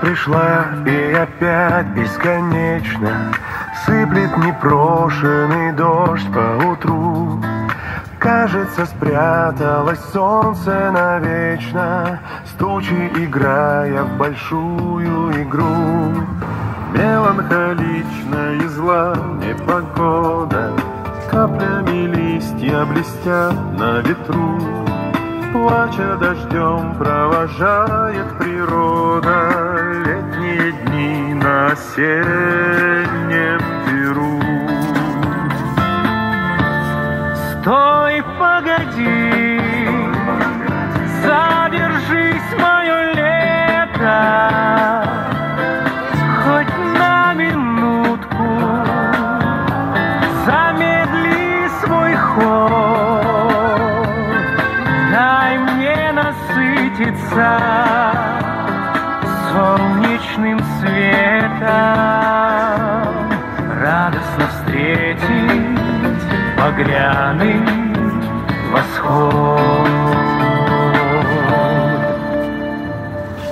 пришла и опять бесконечно Сыплет непрошенный дождь по утру. Кажется, спряталось солнце навечно Стучи, играя в большую игру. Меланхолично и зла непогода Каплями листья блестят на ветру Плача дождем провожает природа Летние дни на осеннем перу. Стой, погоди, задержись, мое лето, насытиться солнечным светом, радостно встретить багряный восход.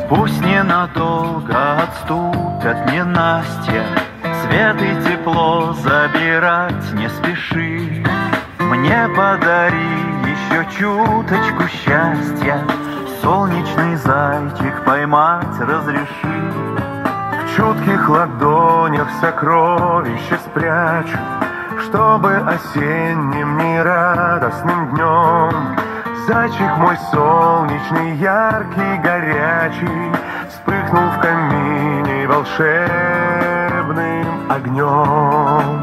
Пусть ненадолго отступят ненастья, Свет и тепло забирать не спеши. Мне подари еще чуточку счастья, Солнечный зайчик поймать разреши. В чутких ладонях сокровища спрячу Чтобы осенним нерадостным днем Зайчик мой солнечный, яркий, горячий Вспыхнул в камине волшебным огнем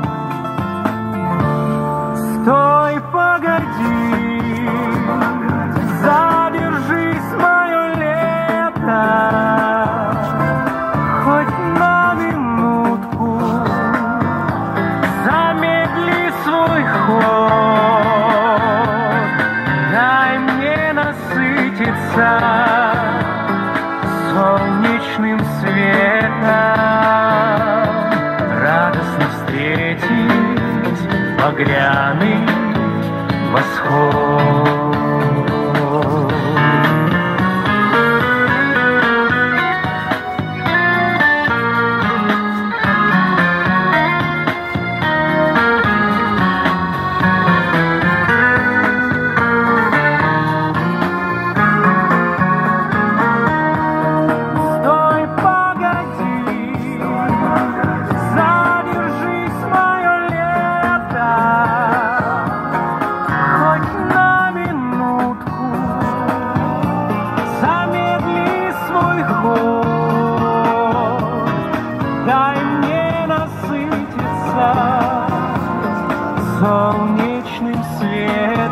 багряный восход.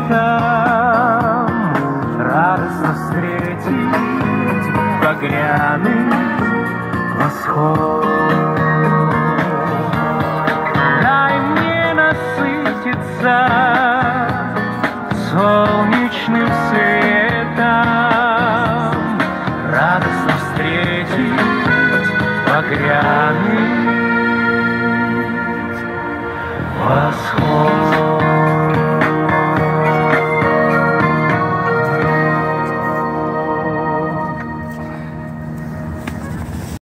Светом, радостно встретить багряный восход. Дай мне насытиться солнечным светом, радостно встретить багряный восход.